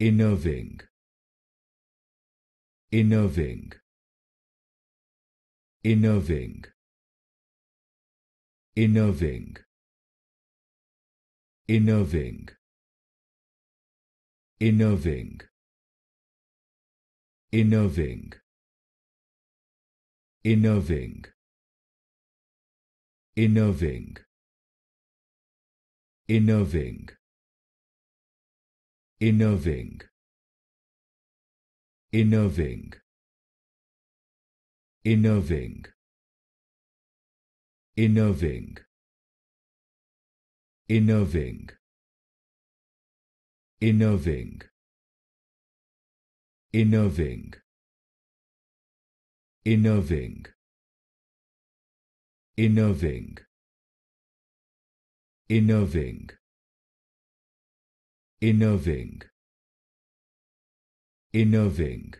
innerving innerving innerving innerving innerving innerving innerving innerving innerving innerving innerving innerving innerving innerving innerving innerving innerving innerving innerving innerving innerving. Innerving